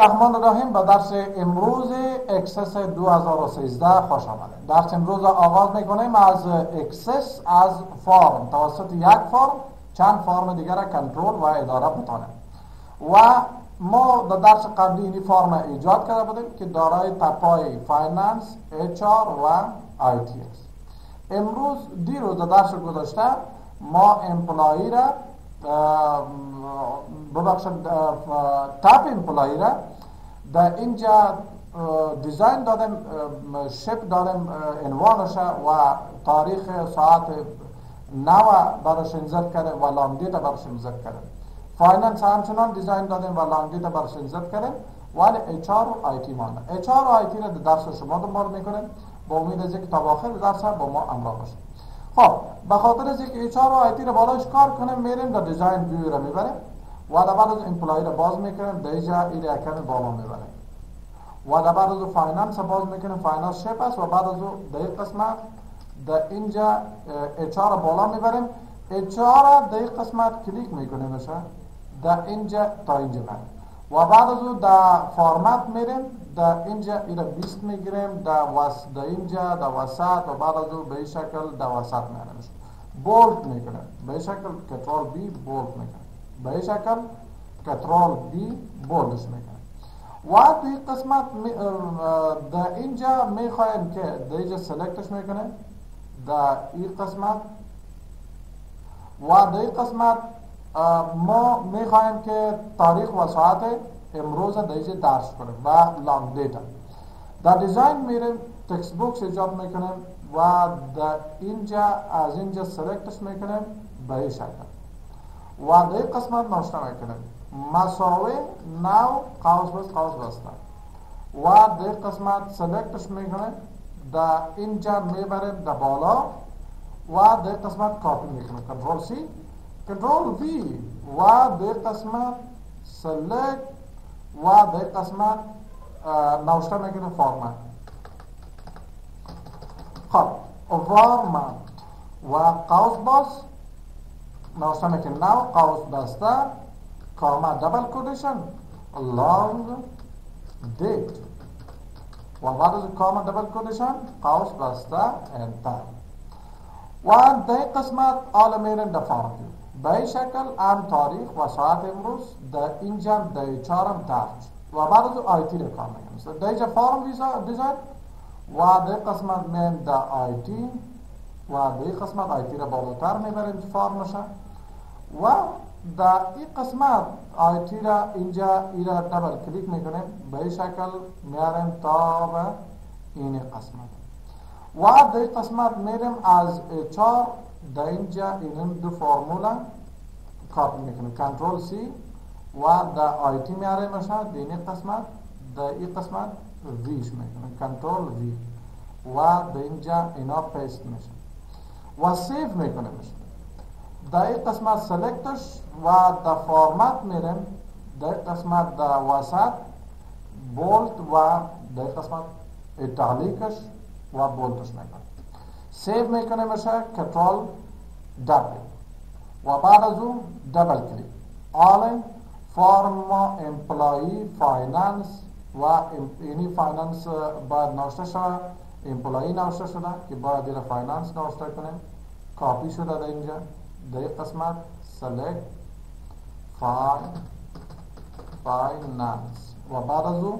رحمان الرحیم به درس امروز Access 2013 خوش آمدید. درس امروز آغاز می‌کنیم از Access از فرم توسط یک فرم چند فرم دیگر کنترل و اداره بتانیم و ما در درس قبلی این فرم ایجاد کرده بودیم که دارای tab ای finance HR و IT امروز دیروز در درس گذشته ما employee را ببخشید tab employee را در اینجا design دادم shape دادم عنوانش و تاریخ ساعت now برش insert کردم و long date برش insert کردم. finance همچنان design دادم و long date برش insert کردم. ولی HR و IT مانده. و IT را در درس شما دنبال می‌کنیم با امید از اینکه تا آخر درس با ما همراه باشید. خب به خاطر از اینکه HR و IT را بالاش کار کنیم میریم در design view را می‌بریم. و بعد از employee را باز می‌کنیم در اینجا این کمی بالا می‌بریم. و بعد از finance باز می‌کنیم finance shape است. و بعد از در این قسمت در اینجا HR بالا می‌بریم. HR در این قسمت کلیک می‌کنیم در اینجا تا اینجا و بعد از او در فرمت میریم. در اینجا ایره 20 می‌گیریم در وس در اینجا در وسط و بعد از به شکل در وسط میاریم bold می‌کنیم. به شکل control B bold می‌کنیم. به این شکل control B bold ش می‌کنیم. و قسمت در اینجا می‌خوایم که در اینجا select ش می‌کنیم. در این قسمت. و در این قسمت ما می‌خوایم که تاریخ و ساعت امروز در اینجا درج کنیم و long date ا در design میریم تکست بوکس ایجاد می‌کنیم و در اینجا از اینجا سلکتش می‌کنیم به این شکل. و در این قسمت نوشته می‌کنیم. مساوی نو قوس بست قوس بسته و در این قسمت سلکتش می‌کنیم در اینجا می‌بریم در بالا. و در قسمت کاپی می‌کنیم. کنترل سی کنترل وی و در قسمت سلکت و در قسمت نوشته می‌کنیم فارمت خب فارمت و قوس باز نوشته می‌کنیم نو قوس بسته کامه دبل کودشن لانگ دیت و بعد از کامه دبل کودشن قوس بسته انتر و در قسمت آل میریم در فارم به این شکل ام تاریخ و ساعت امروز در اینجا در چهارم درج و بعد از آیتی را کار می‌کنیم در اینجا فارم دیزاین و در قسمت میم در آیتی و در قسمت آیتی را بالاتر می‌بریم فارم نشه و در این قسمت آیتی را اینجا ای را دبل کلیک می‌کنیم. به این شکل میاریم تا به این قسمت. و در این قسمت میریم از چهار در اینجا این دو فرمولا کاپی می‌کنیم کنترل سی و در آیتی میاره میشه این قسمت در این قسمت ویش می‌کنیم کنترل وی و در اینجا اینا پیست میشه و سیف می‌کنیم میشه در این قسمت سلکتش و در فرمت میریم در قسمت در وسط بولت و در قسمت ایتالیکش و بولتش می‌کنیم سیو می‌کنه میشه کنترل دبل و بعد از اون دبل کلیک آل فرم امپلایی فایننس و اینی فایننس باید نوشته شده امپلایی نوشته شده که باید دیره فایننس نوشته کنیم کاپی شده در اینجا در این قسمت فاین فایننس و بعد از اون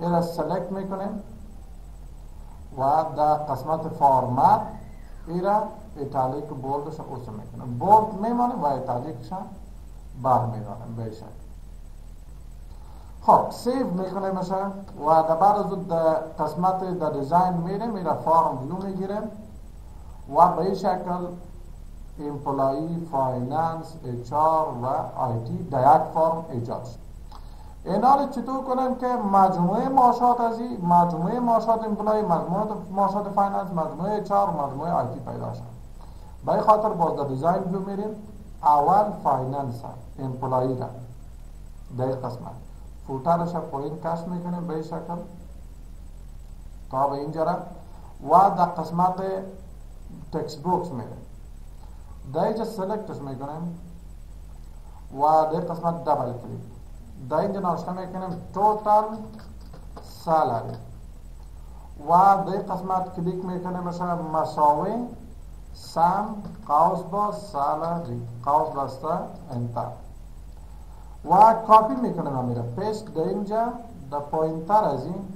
این سلکت می‌کنیم و در قسمت فرمت ایرا ایتالیک بولدش اوسه می‌کنم بولد میمانه و ایتالیکش بر میرانم به شکل خب سیو می‌کنه مثلا و در بعد از قسمت در دیزاین میریم میره فارم ویو می‌گیریم و به این شکل امپلایی فایننس اچار و IT در یک فرم ایجاد شد. اینا رو چطور کنم که مجموعه معاشات از مجموعه معاشات employee مجموعه معاشات finance مجموعه HR مجموعه IT پیدا شد. به خاطر باز در design view میریم. اول finance employee ی را در قسمت. footer ش پایین کش می‌کنیم به شکل. تا به اینجا را و در قسمت text box میریم. در اینجا select ش می‌کنیم. و در قسمت double click در اینجا نوشته می‌کنیم total salary و در قسمت کلیک می‌کنیم مثلا مساوی سم قوس با salary قوس بسته enter. و کاپی می‌کنیم امیره paste در اینجا در پایین‌تر از این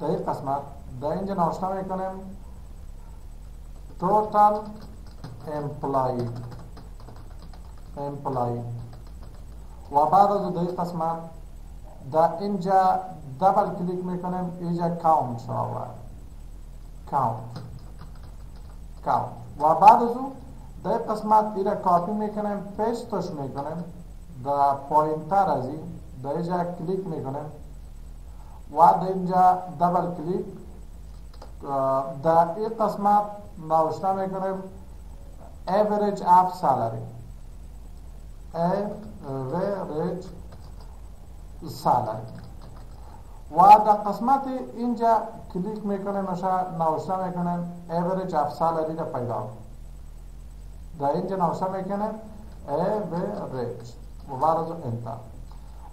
در قسمت. در اینجا نوشته می‌کنیم total employee. Employee. و بعد از در قسمت در اینجا double click می‌کنیم اینجا count شود count count و بعد از او در قسمت ایره کاپی می‌کنیم paste ش می‌کنیم در پایین‌تر از این در اینجا کلیک می‌کنیم و در اینجا دبل کلیک در این قسمت نوشته می‌کنیم average of salary. Average salary و در قسمت اینجا کلیک میکنیم نشه نوشته میکنیم average of salary را پیدا۔ در اینجا نوشته میکنیم average و بعد از انتر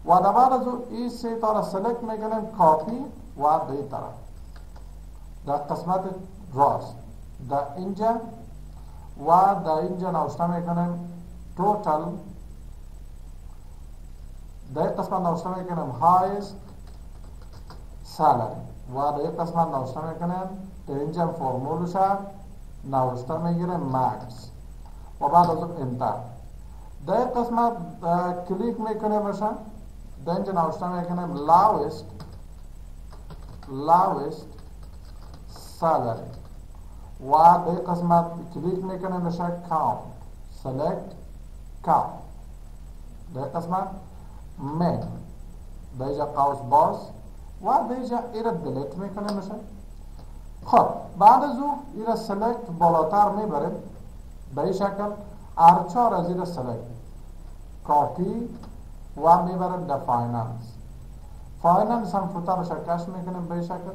و در بعد از این سه تا را سلکت میکنیم کاپی و در طرف در قسمت راست در اینجا و در اینجا نوشته میکنیم توتال در قسمت نوشته می‌کنیم هایست سالری و در قسمت نوشته می‌کنیم در اینجا فرمولش نوشته می‌گیریم مکس و بعد از enter در قسمت کلیک می‌کنیم در اینجا نوشته می‌کنیم lowest lowest salary و به قسمت کلیک می‌کنه میشه count select count به قسمت من به قوس باز و به ایره delete می‌کنه میشه خب بعد از او ایره select بالاتر می‌بریم به شکل HR از ایره select copy و می‌بریم در finance finance هم footer ش کش می‌کنیم به شکل.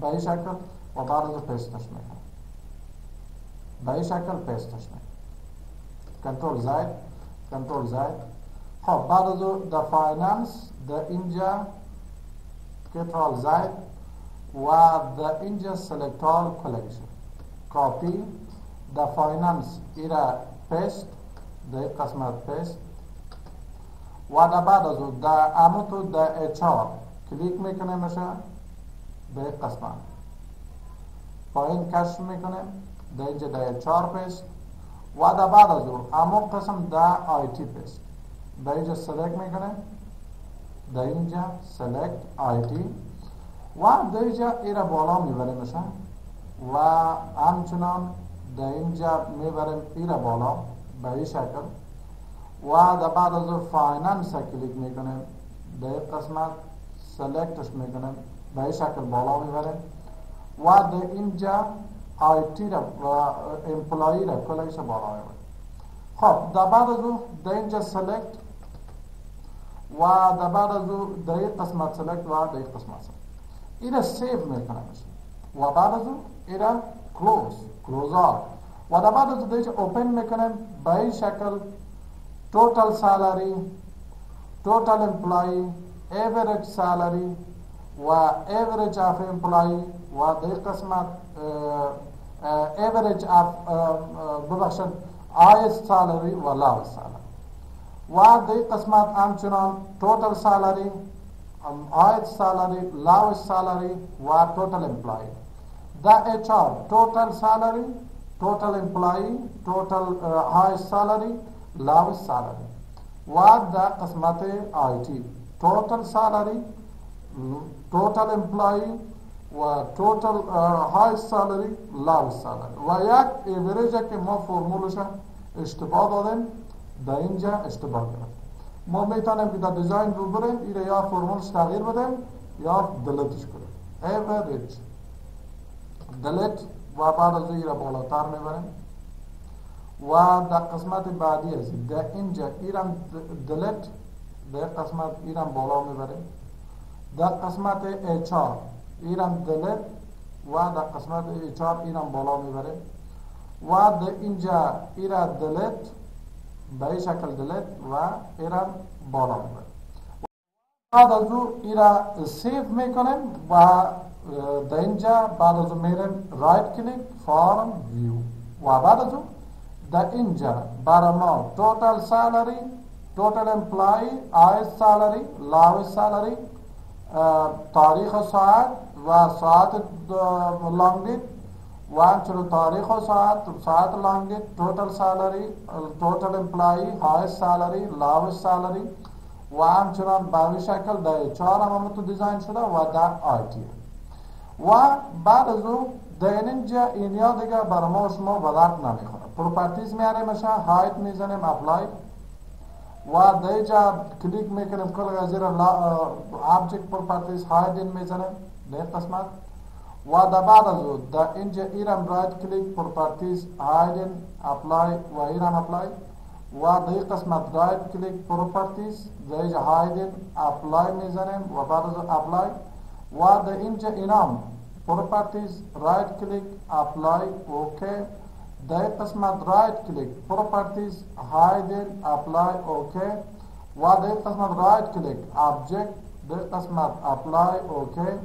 به شکل و بعد از paste ش می‌کنم به شکل paste ش می‌کنم control Z control Z خب بعد از در finance در اینجا کنترل زاید و در اینجا سلکت آل کلکشن کاپی در فاینانس ایرا پیست در قسمت پیست و در بعد از در اموتو در اچ آر کلیک می‌کنه میشه به قسمت پایین کشف می‌کنه در اینجا در چهار پیست و در بعد از امو قسم در آی تی پیست در اینجا select می‌کنه. در اینجا IT و در اینجا ایره بالا می‌بره میشن و همچنان در اینجا می‌بریم ایره بالا به این شکل. و در بعد از finance کلیک می‌کنیم. در قسمت select ش می‌کنیم. به این شکل بالا می‌بریم. و در اینجا IT را و employee ی را کلش بالا می‌بریم. خب در بعد از در اینجا select و در بعد از أو در این قسمت select و در این قسمت select ایره save میکنه و بعد از أو ایره close close آر و در اینجا open میکنیم به این شکل total salary total employee average salary و average of employee و در قسمت average of ببخشن highest salary و lowest salary. و در قسمت همچنان total salary um, highest salary lowest salary و total employee the HR total salary total employee total uh, highest salary lowest salary و در قسمت IT total salary total employee و total uh, high salary low salary و یک ایوریج که ما فرمولش اشتباه دادیم در اینجا اشتباه گرفت. ما می‌تونیم که در design view بریم ایره یا فرمولش تغییر بدیم یا delete ش کنیم. average delete و بعد از ایره بالاتر می‌بریم. و در قسمت بعدی از در اینجا ایرم delete در قسمت ایرم بالا می‌بریم. در قسمت HR ایرم delete و در قسمت HR ایرم بالا می‌بریم. و در اینجا ایرا delete به این شکل delete و ایران بالا می‌بریم بعد از او ایرا save می‌کنیم و در بعد از او میریم right click form view. و بعد از او در اینجا برای ما توتال سالری توتال امپلای آیس سالری لاوس سالری تاریخ ساعت و ساعت لانگ و همچنین تاریخ و ساعت ساعت long total salary total employee highest salary lowest salary و همچنان به شکل در چهار هم تو دیزاین شده و در آیتی و بعد از او در اینجا اینیا دیگه برای ما شما به درد نمیخوره پروپرتیز میاریم میشه هایت میزنیم اپلای و در اینجا کلیک از او در اینجا ایرم رایت کلیک پروپرتیز هایدن اپلای و در قسمت رایت کلیک پروپرتیز اینجا هایدن اپلای می‌زنیم و بعد از اپلای و در اینجا اینام properties right click apply OK در قسمت right click properties hidden apply OK و در قسمت right click object در قسمت apply OK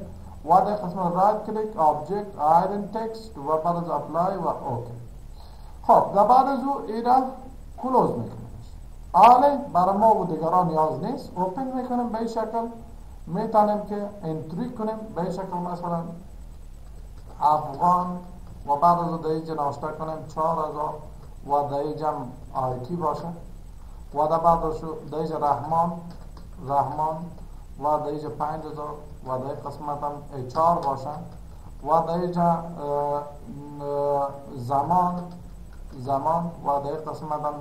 و در قسمت right click object hidden text و بعد از apply و OK خب در بعد از او ایرا close می‌کنیم آله برای ما و دیگران نیاز نیست. open می‌کنیم به شکل. می‌تونیم که انتری کنیم به شکل. مثلا افغان و بعد از در اینجا نوشته کنیم چهار هزار و در اینجا آیتی باشه. و در بعد در رحمان. رحمان. و در پنج هزار و در قسمت هم چهار باشه و در اینجا زمان زمان و در قسمت هم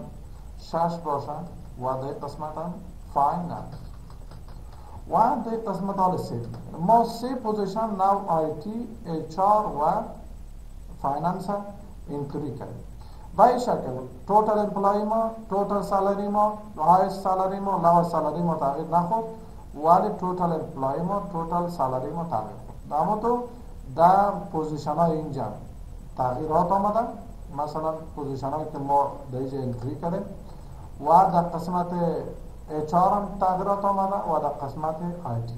شش باشه و در قسمت هم فاینل و در قسمت حال سی ما سی پوزیشن نو آیتی اچ و فایننس انتری کردیم به این شکل توتال امپلای ما توتال سالری ما هایست سالری ما لوست سالری ما تغییر نخورد ولی توتال امپلای ما توتال سالری ما تغییر اما تو در پوزیشن های اینجا تغییرات آمدن مثلا position هایی که ما در اینجا entry کردیم و در قسمت HR هم تغییرات آمده و در قسمت IT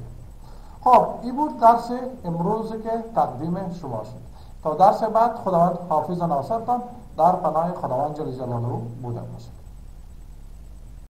خب این بود درس امروز که تقدیم شما شد تا درس بعد خداوند حافظ ناصرتان در پناه خداوند جل جلاله بوده باشد